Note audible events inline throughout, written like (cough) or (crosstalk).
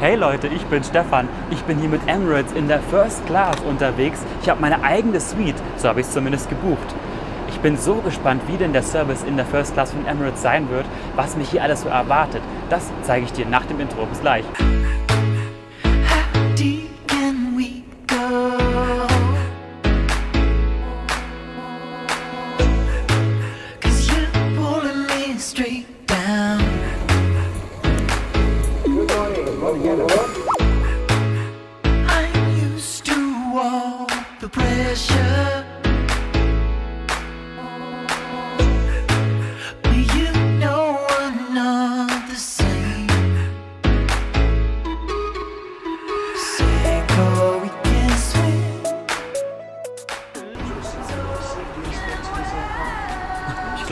Hey Leute, ich bin Stefan. Ich bin hier mit Emirates in der First Class unterwegs. Ich habe meine eigene Suite, so habe ich es zumindest gebucht. Ich bin so gespannt, wie denn der Service in der First Class von Emirates sein wird, was mich hier alles so erwartet. Das zeige ich dir nach dem Intro. Bis gleich.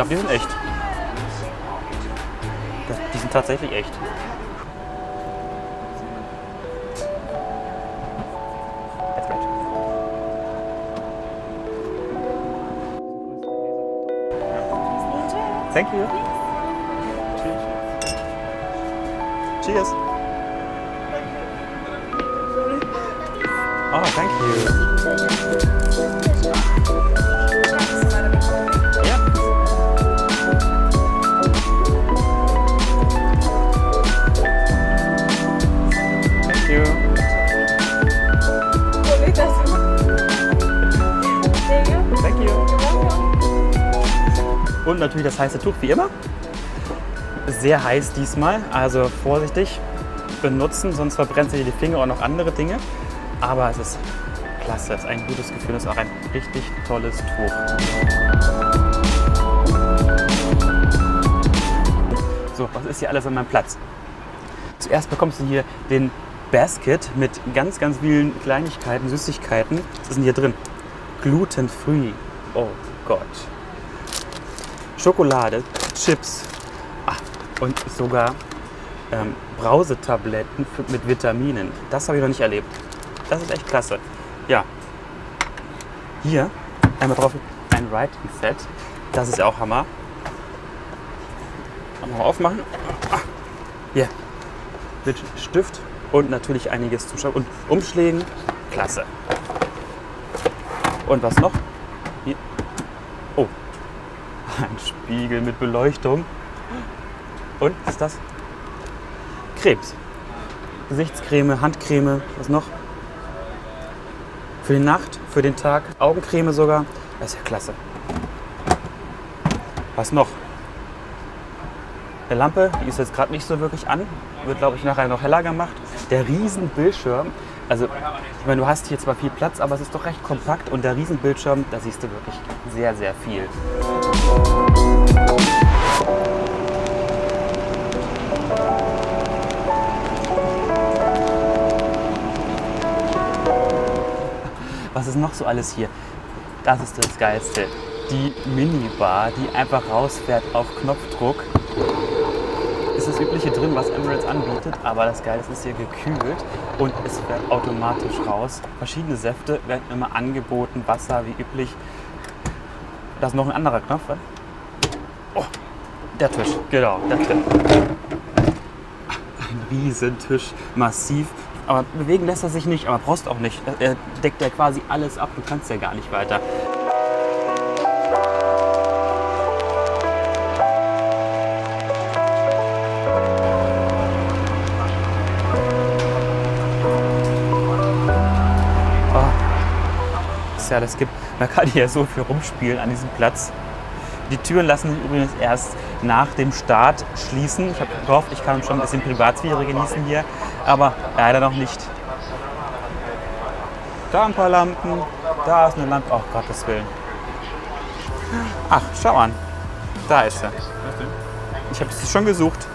Glaube, die sind echt. Die sind tatsächlich echt. Thank you. Cheers. Oh, thank you. Und natürlich das heiße Tuch wie immer. Sehr heiß diesmal, also vorsichtig benutzen, sonst verbrennt sich die Finger und noch andere Dinge. Aber es ist klasse, es ist ein gutes Gefühl, es ist auch ein richtig tolles Tuch. So, was ist hier alles an meinem Platz? Zuerst bekommst du hier den Basket mit ganz, ganz vielen Kleinigkeiten, Süßigkeiten. Was ist denn hier drin? Gluten-free. Oh Gott. Schokolade, Chips ah, und sogar ähm, Brausetabletten für- mit Vitaminen. Das habe ich noch nicht erlebt. Das ist echt klasse. Ja. Hier einmal drauf ein Writing Set. Das ist auch Hammer. Mal aufmachen. Ah, Hier. Mit Stift und natürlich einiges zum Schreiben. Und Umschlägen. Klasse. Und was noch? Ein Spiegel mit Beleuchtung. Und was ist das? Cremes. Gesichtscreme, Handcreme, was noch? Für die Nacht, für den Tag, Augencreme sogar. Das ist ja klasse. Was noch? Eine Lampe, die ist jetzt gerade nicht so wirklich an. Wird, glaube ich, nachher noch heller gemacht. Der Riesenbildschirm. Also, ich meine, du hast hier zwar viel Platz, aber es ist doch recht kompakt. Und der Riesenbildschirm, da siehst du wirklich sehr, sehr viel. Was ist noch so alles hier? Das ist das Geilste. Die Minibar, die einfach rausfährt auf Knopfdruck. Das Übliche drin, was Emirates anbietet, aber das Geile ist, es ist hier gekühlt und es fährt automatisch raus. Verschiedene Säfte werden immer angeboten, Wasser wie üblich. Da ist noch ein anderer Knopf. was? Oh, der Tisch, genau, der Tisch. Ein Riesentisch, massiv. Aber bewegen lässt er sich nicht, aber brauchst auch nicht. Er deckt ja quasi alles ab, du kannst ja gar nicht weiter. Was ja alles gibt. Man kann hier so viel rumspielen an diesem Platz. Die Türen lassen sich übrigens erst nach dem Start schließen. Ich habe gehofft, ich kann schon ein bisschen Privatsphäre genießen hier, aber leider noch nicht. Da ein paar Lampen, da ist eine Lampe, oh Gottes Willen. Ach, schau an, da ist er. Ich habe es schon gesucht.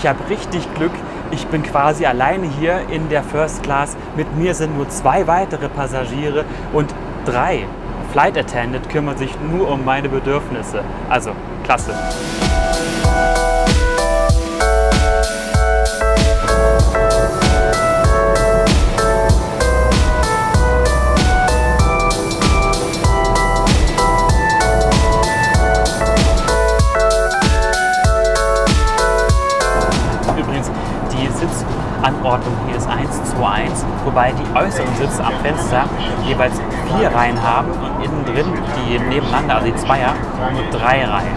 Ich habe richtig Glück. Ich bin quasi alleine hier in der First Class. Mit mir sind nur zwei weitere Passagiere und drei Flight Attendant kümmern sich nur um meine Bedürfnisse. Also, klasse. 1, wobei die äußeren Sitze am Fenster jeweils vier Reihen haben und innen drin die nebeneinander, also die Zweier, nur drei Reihen.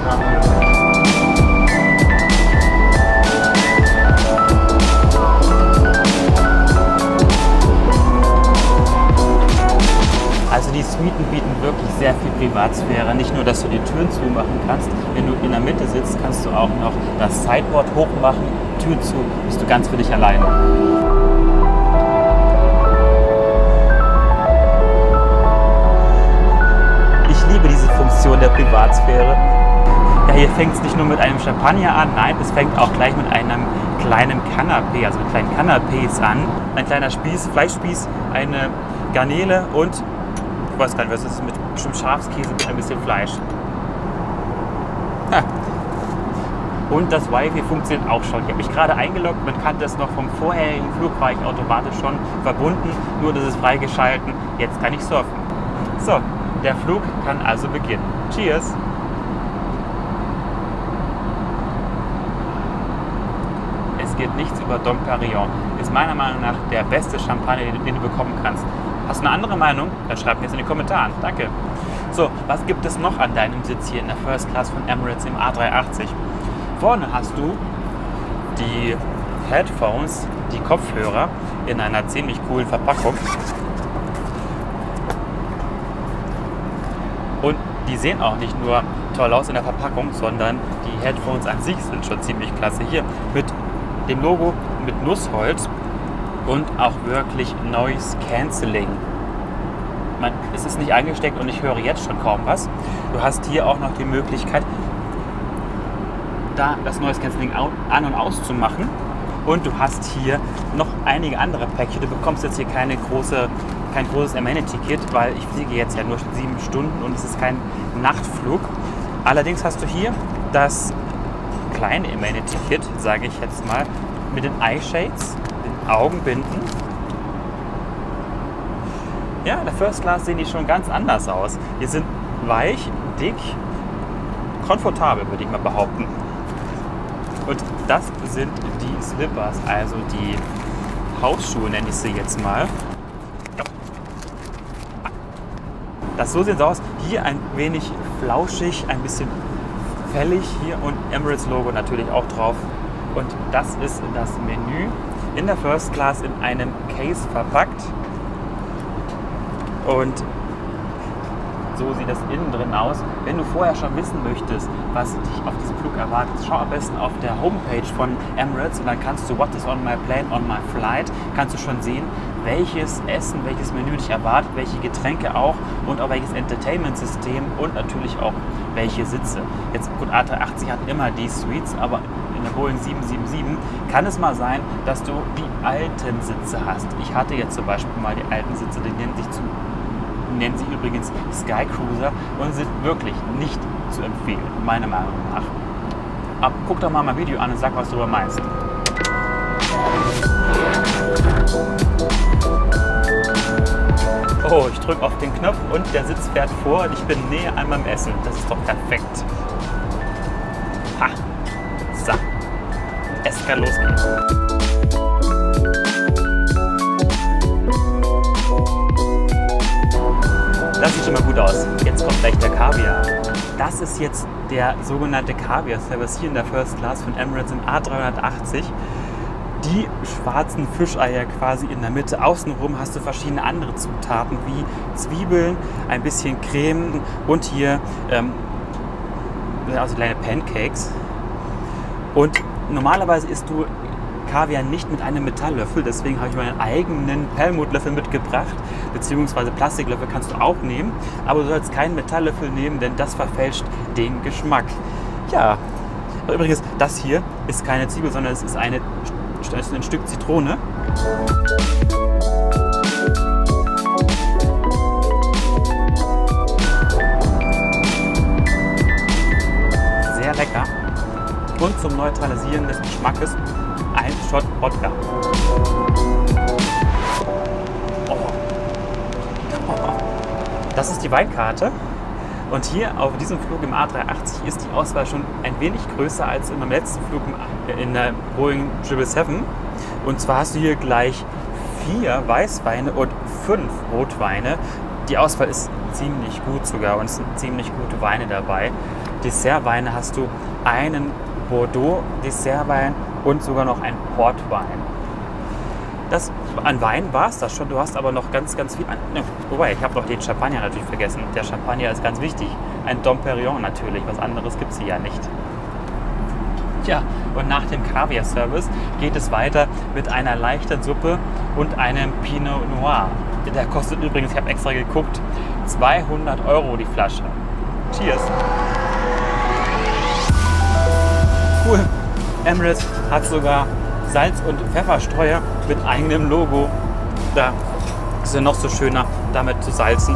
Also die Suiten bieten wirklich sehr viel Privatsphäre. Nicht nur, dass du die Türen zumachen kannst, wenn du in der Mitte sitzt, kannst du auch noch das Sideboard hochmachen, Tür zu, bist du ganz für dich alleine. Funktion der Privatsphäre. Ja, hier fängt es nicht nur mit einem Champagner an, nein, es fängt auch gleich mit einem kleinen Canapé, also mit kleinen Canapés an. Ein kleiner Spieß, Fleischspieß, eine Garnele und ich weiß gar nicht, was das ist, mit bestimmt Schafskäse mit ein bisschen Fleisch. Und das Wi-Fi funktioniert auch schon. Ich habe mich gerade eingeloggt, man kannte es noch vom vorherigen Flug, war ich automatisch schon verbunden, nur das ist freigeschalten. Jetzt kann ich surfen. So, der Flug kann also beginnen. Cheers! Es geht nichts über Dom Perignon. Ist meiner Meinung nach der beste Champagner, den, du bekommen kannst. Hast du eine andere Meinung? Dann schreib mir es in die Kommentare. Danke. So, was gibt es noch an deinem Sitz hier in der First Class von Emirates im A380? Vorne hast du die Headphones, die Kopfhörer in einer ziemlich coolen Verpackung. Und die sehen auch nicht nur toll aus in der Verpackung, sondern die Headphones an sich sind schon ziemlich klasse. Hier mit dem Logo mit Nussholz und auch wirklich Noise Cancelling. Man, es ist nicht eingesteckt und ich höre jetzt schon kaum was. Du hast hier auch noch die Möglichkeit, da das Noise Cancelling an- und auszumachen. Und du hast hier noch einige andere Päckchen. Du bekommst jetzt hier keine große, kein großes Amenity-Kit, weil ich fliege jetzt ja nur sieben Stunden und es ist kein Nachtflug. Allerdings hast du hier das kleine Amenity-Kit, sage ich jetzt mal, mit den Eyeshades, den Augenbinden. Ja, in der First Class sehen die schon ganz anders aus. Die sind weich, dick, komfortabel, würde ich mal behaupten. Und das sind die Slippers, also die Hausschuhe nenne ich sie jetzt mal. Das so sehen sie aus. Hier ein wenig flauschig, ein bisschen fällig hier und Emirates Logo natürlich auch drauf. Und das ist das Menü in der First Class in einem Case verpackt. Und so sieht das innen drin aus. Wenn du vorher schon wissen möchtest, was dich auf diesem Flug erwartet, schau am besten auf der Homepage von Emirates und dann kannst du What is on my plane, on my flight, kannst du schon sehen, welches Essen, welches Menü dich erwartet, welche Getränke auch und auch welches Entertainment-System und natürlich auch welche Sitze. Jetzt gut, A380 hat immer die Suites, aber in der Boeing 777 kann es mal sein, dass du die alten Sitze hast. Ich hatte jetzt zum Beispiel mal die alten Sitze, die nennen sich zum nennen sich übrigens Sky Cruiser und sind wirklich nicht zu empfehlen, meiner Meinung nach. Aber guck doch mal mein Video an und sag, was du darüber meinst. Oh, ich drücke auf den Knopf und der Sitz fährt vor und ich bin näher an meinem Essen. Das ist doch perfekt. Ha! So. Es kann losgehen. Das sieht schon mal gut aus. Jetzt kommt gleich der Kaviar. Das ist jetzt der sogenannte Kaviar-Service hier in der First Class von Emirates im A380. Die schwarzen Fischeier quasi in der Mitte. Außenrum hast du verschiedene andere Zutaten wie Zwiebeln, ein bisschen Creme und hier ähm, also kleine Pancakes. Und normalerweise isst du Kaviar nicht mit einem Metalllöffel, deswegen habe ich meinen eigenen Perlmuttlöffel mitgebracht, beziehungsweise Plastiklöffel kannst du auch nehmen, aber du sollst keinen Metalllöffel nehmen, denn das verfälscht den Geschmack. Ja, Übrigens, das hier ist keine Zwiebel, sondern es ist, eine, es ist ein Stück Zitrone. Sehr lecker. Und zum Neutralisieren des Geschmackes ein Shot Wodka. Oh. Das ist die Weinkarte. Und hier auf diesem Flug im A380 ist die Auswahl schon ein wenig größer als in meinem letzten Flug in der Boeing 777. Und zwar hast du hier gleich vier Weißweine und fünf Rotweine. Die Auswahl ist ziemlich gut sogar und es sind ziemlich gute Weine dabei. Dessertweine hast du einen Bordeaux Dessertwein und sogar noch einen Portwein. Das, an Wein war es das schon. Du hast aber noch ganz, ganz viel. An, ne, wobei, ich habe noch den Champagner natürlich vergessen. Der Champagner ist ganz wichtig. Ein Dom Perignon natürlich. Was anderes gibt es hier ja nicht. Tja, und nach dem Kaviar-Service geht es weiter mit einer leichten Suppe und einem Pinot Noir. Der kostet übrigens, ich habe extra geguckt, 200 Euro die Flasche. Cheers! Cool. Emirates hat sogar Salz- und Pfefferstreuer mit eigenem Logo. Da ist es noch so schöner, damit zu salzen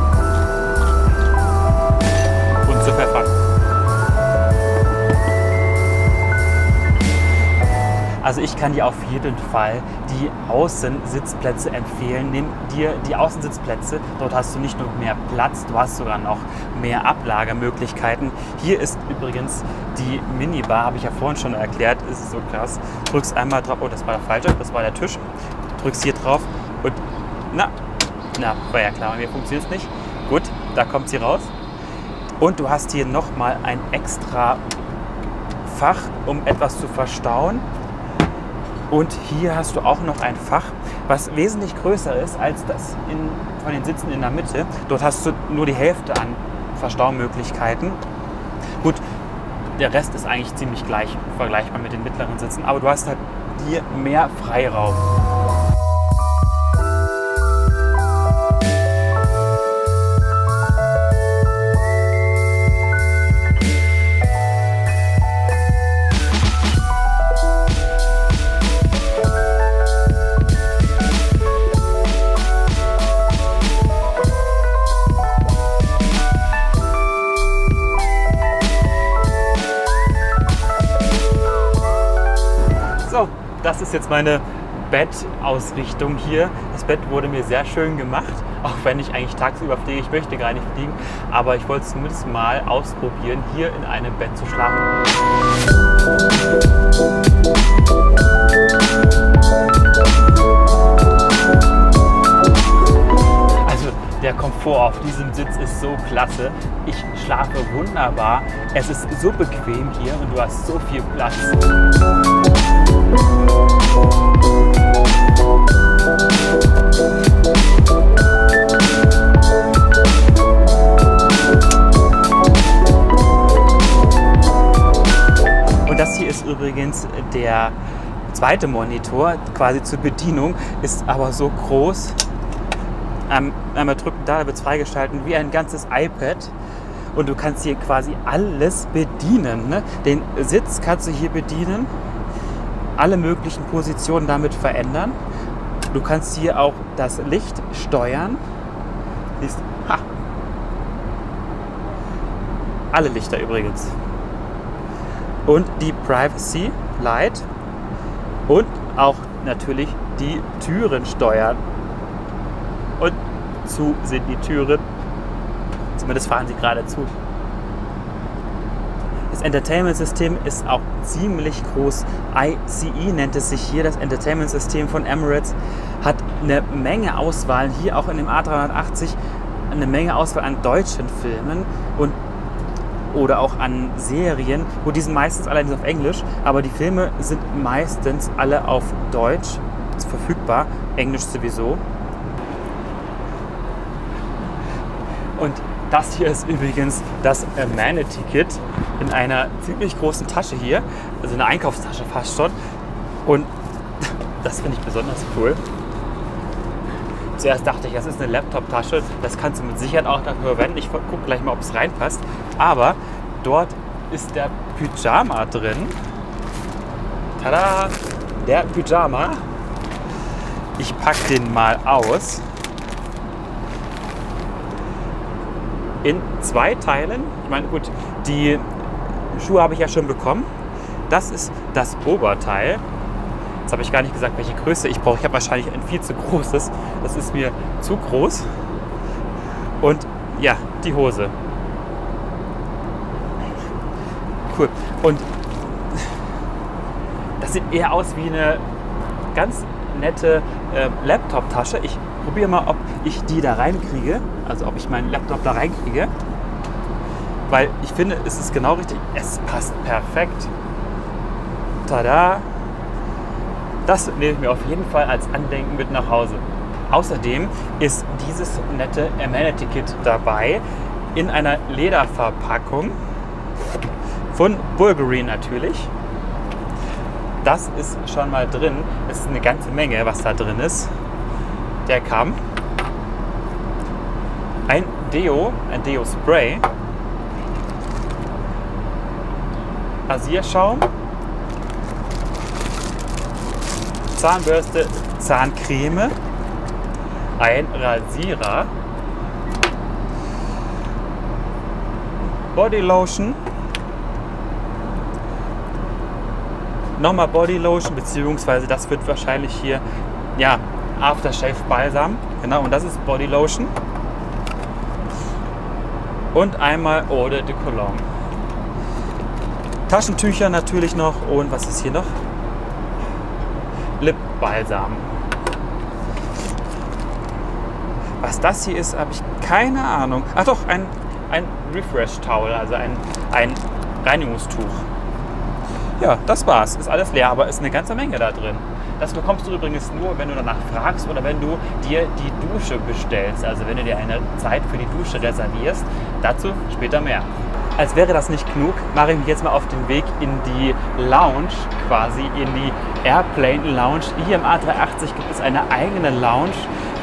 Also ich kann dir auf jeden Fall die Außensitzplätze empfehlen. Nimm dir die Außensitzplätze. Dort hast du nicht nur mehr Platz, du hast sogar noch mehr Ablagermöglichkeiten. Hier ist übrigens die Minibar, habe ich ja vorhin schon erklärt, ist so krass. Drückst einmal drauf, oh das war der falsche, das war der Tisch. Drückst hier drauf und na, na, war ja klar, mir funktioniert es nicht. Gut, da kommt sie raus. Und du hast hier nochmal ein extra Fach, um etwas zu verstauen. Und hier hast du auch noch ein Fach, was wesentlich größer ist als das in, von den Sitzen in der Mitte. Dort hast du nur die Hälfte an Verstaumöglichkeiten. Gut, der Rest ist eigentlich ziemlich gleich vergleichbar mit den mittleren Sitzen, aber du hast halt hier mehr Freiraum. Ist jetzt meine Bettausrichtung hier. Das Bett wurde mir sehr schön gemacht, auch wenn ich eigentlich tagsüber fliege. Ich möchte gar nicht fliegen, aber ich wollte es zumindest mal ausprobieren, hier in einem Bett zu schlafen. Komfort auf diesem Sitz ist so klasse. Ich schlafe wunderbar. Es ist so bequem hier und du hast so viel Platz. Und das hier ist übrigens der zweite Monitor, quasi zur Bedienung, ist aber so groß. Einmal drücken, da wird es freigeschalten, wie ein ganzes iPad. Und du kannst hier quasi alles bedienen. Ne? Den Sitz kannst du hier bedienen, alle möglichen Positionen damit verändern. Du kannst hier auch das Licht steuern. Siehst, ha. Alle Lichter übrigens und die Privacy Light und auch natürlich die Türen steuern. Und zu sind die Türen. Zumindest fahren sie gerade zu. Das Entertainment-System ist auch ziemlich groß. ICE nennt es sich hier, das Entertainment-System von Emirates. Hat eine Menge Auswahl, hier auch in dem A380, eine Menge Auswahl an deutschen Filmen und oder auch an Serien. Gut, die sind meistens allerdings auf Englisch, aber die Filme sind meistens alle auf Deutsch verfügbar, Englisch sowieso. Und das hier ist übrigens das Amenity-Kit in einer ziemlich großen Tasche hier, also eine Einkaufstasche fast schon. Und (laughs) das finde ich besonders cool. Zuerst dachte ich, das ist eine Laptop-Tasche. Das kannst du mit Sicherheit auch dafür verwenden. Ich gucke gleich mal, ob es reinpasst. Aber dort ist der Pyjama drin. Tada! Der Pyjama. Ich packe den mal aus. In zwei Teilen. Ich meine, gut, die Schuhe habe ich ja schon bekommen. Das ist das Oberteil. Jetzt habe ich gar nicht gesagt, welche Größe ich brauche. Ich habe wahrscheinlich ein viel zu großes. Das ist mir zu groß. Und ja, die Hose. Cool. Und das sieht eher aus wie eine ganz nette äh, Laptop-Tasche. Ich probiere mal, ob ich die da reinkriege. Also ob ich meinen Laptop da reinkriege. Weil ich finde, es ist genau richtig. Es passt perfekt. Tada! Das nehme ich mir auf jeden Fall als Andenken mit nach Hause. Außerdem ist dieses nette Amenity-Kit dabei in einer Lederverpackung von Bulgari natürlich. Das ist schon mal drin. Es ist eine ganze Menge, was da drin ist. Der kam. Deo, ein Deo-Spray. Rasierschaum. Zahnbürste, Zahncreme, ein Rasierer, Bodylotion, nochmal Bodylotion, beziehungsweise das wird wahrscheinlich hier, ja, Aftershave Balsam, genau, und das ist Bodylotion. Und einmal Eau de Cologne. Taschentücher natürlich noch und was ist hier noch? Lipbalsam. Was das hier ist, habe ich keine Ahnung. Ach doch, ein, ein Refresh-Towel, also ein, ein Reinigungstuch. Ja, das war's. Ist alles leer, aber ist eine ganze Menge da drin. Das bekommst du übrigens nur, wenn du danach fragst oder wenn du dir die Dusche bestellst. Also wenn du dir eine Zeit für die Dusche reservierst. Dazu später mehr. Als wäre das nicht genug, mache ich mich jetzt mal auf den Weg in die Lounge, quasi in die Airplane Lounge. Hier im A380 gibt es eine eigene Lounge.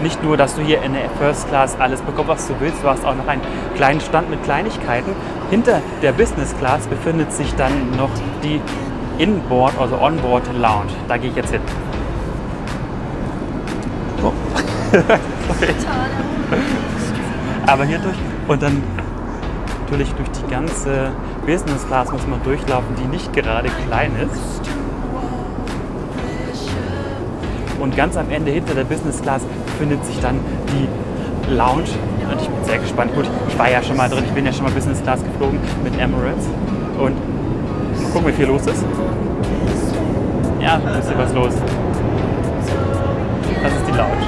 Nicht nur, dass du hier in der First Class alles bekommst, was du willst, du hast auch noch einen kleinen Stand mit Kleinigkeiten. Hinter der Business Class befindet sich dann noch die Inboard, also Onboard Lounge. Da gehe ich jetzt hin. Oh. (laughs) Aber hier durch und dann natürlich durch die ganze Business Class muss man durchlaufen, die nicht gerade klein ist. Und ganz am Ende hinter der Business Class befindet sich dann die Lounge. Und ich bin sehr gespannt. Gut, ich war ja schon mal drin, ich bin ja schon mal Business Class geflogen mit Emirates. Und gucken, wie viel los ist. Ja, ist hier was los. Das ist die Lounge.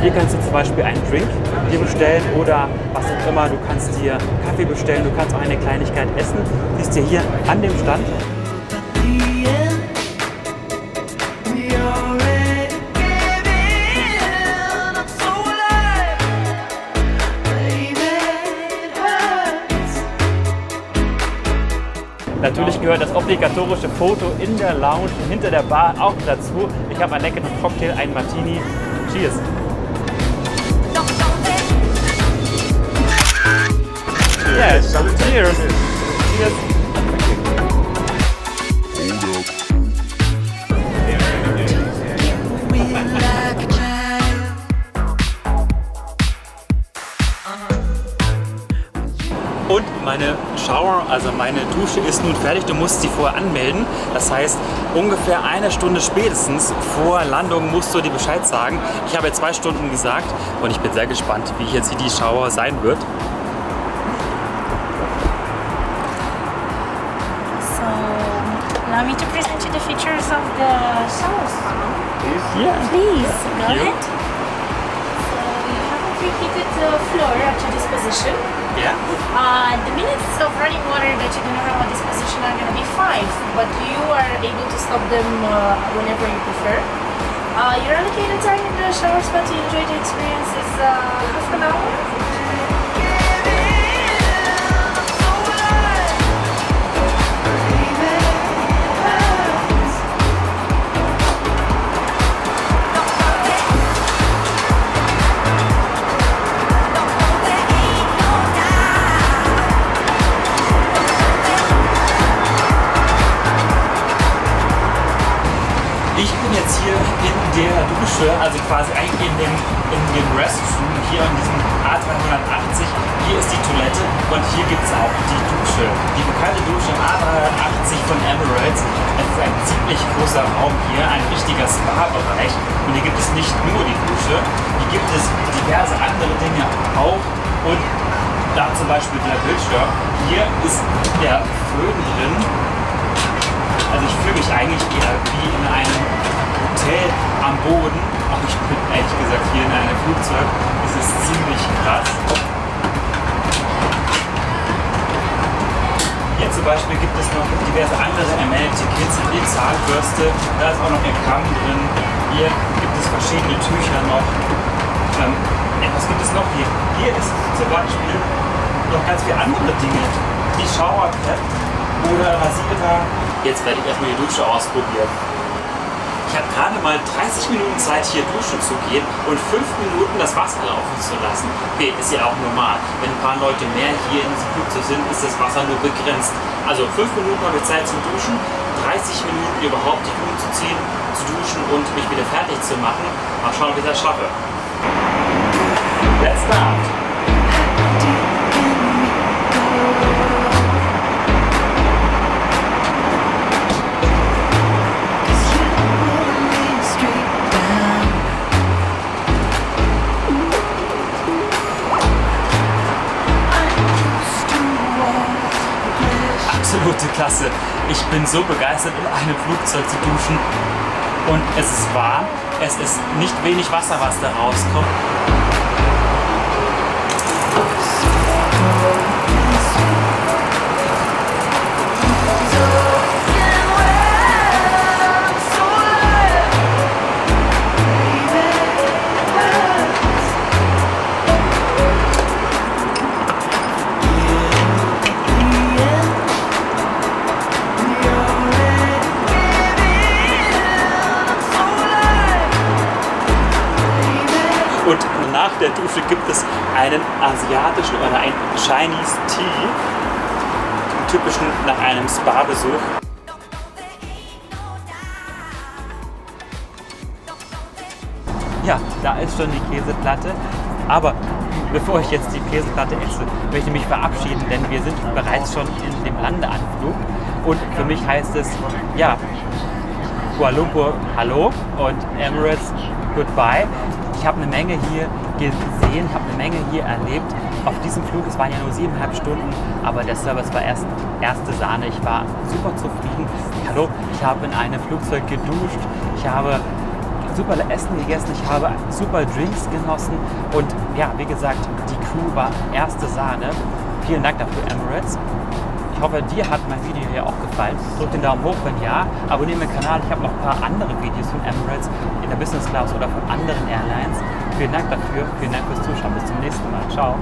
Hier kannst du zum Beispiel einen Drink dir bestellen oder was auch immer. Du kannst dir Kaffee bestellen, du kannst auch eine Kleinigkeit essen. Siehst du hier an dem Stand. Natürlich gehört das obligatorische Foto in der Lounge hinter der Bar auch dazu. Ich habe einen leckeren Cocktail, einen Martini. Cheers! Yes, cheers! Cheers! Und meine Shower, also meine Dusche ist nun fertig. Du musst sie vorher anmelden. Das heißt, ungefähr eine Stunde spätestens vor Landung musst du dir Bescheid sagen. Ich habe jetzt zwei Stunden gesagt und ich bin sehr gespannt, wie jetzt hier die Shower sein wird. So, allow me to present you the features of the shower spa. Yeah. Please, go ahead. So, you have a preheated uh, floor at your disposition. Yeah. Uh, the minutes of running water that you're gonna have at disposition are gonna be five, but you are able to stop them uh, whenever you prefer. Uh, your allocated time in the shower spot to enjoy the experience is uh, half an hour. Ist der Föhn drin. Also ich fühle mich eigentlich eher wie in einem Hotel am Boden. Aber ich bin ehrlich gesagt hier in einem Flugzeug. Es ist ziemlich krass. Hier zum Beispiel gibt es noch diverse andere Amenity-Kits, die Zahnbürste. Da ist auch noch ein Kamm drin. Hier gibt es verschiedene Tücher noch. Ähm, was gibt es noch hier? Hier ist zum Beispiel noch ganz viele andere Dinge. Die Shower Cap oder Rasierer. Jetzt werde ich erstmal die Dusche ausprobieren. Ich habe gerade mal 30 Minuten Zeit, hier duschen zu gehen und 5 Minuten das Wasser laufen zu lassen. Okay, ist ja auch normal. Wenn ein paar Leute mehr hier in diesem Flugzeug sind, ist das Wasser nur begrenzt. Also 5 Minuten habe ich Zeit zum Duschen, 30 Minuten überhaupt die Blumen zu ziehen, zu duschen und mich wieder fertig zu machen. Mal schauen, wie ich das schaffe. Let's start! Absolute Klasse. Ich bin so begeistert, in einem Flugzeug zu duschen. Und es ist warm, es ist nicht wenig Wasser, was da rauskommt. Käseplatte. Aber bevor ich jetzt die Käseplatte esse, möchte ich mich verabschieden, denn wir sind bereits schon in dem Landeanflug. Und für mich heißt es, ja, Kuala Lumpur Hallo und Emirates Goodbye. Ich habe eine Menge hier gesehen, habe eine Menge hier erlebt. Auf diesem Flug, es waren ja nur siebeneinhalb Stunden, aber der Service war erst erste Sahne. Ich war super zufrieden. Hallo, ich habe in einem Flugzeug geduscht. Ich habe super Essen gegessen, ich habe super Drinks genossen und ja, wie gesagt, die Crew war erste Sahne. Vielen Dank dafür, Emirates. Ich hoffe, dir hat mein Video hier auch gefallen. Drück den Daumen hoch, wenn ja. Abonniere meinen Kanal. Ich habe noch ein paar andere Videos von Emirates in der Business Class oder von anderen Airlines. Vielen Dank dafür. Vielen Dank fürs Zuschauen. Bis zum nächsten Mal. Ciao.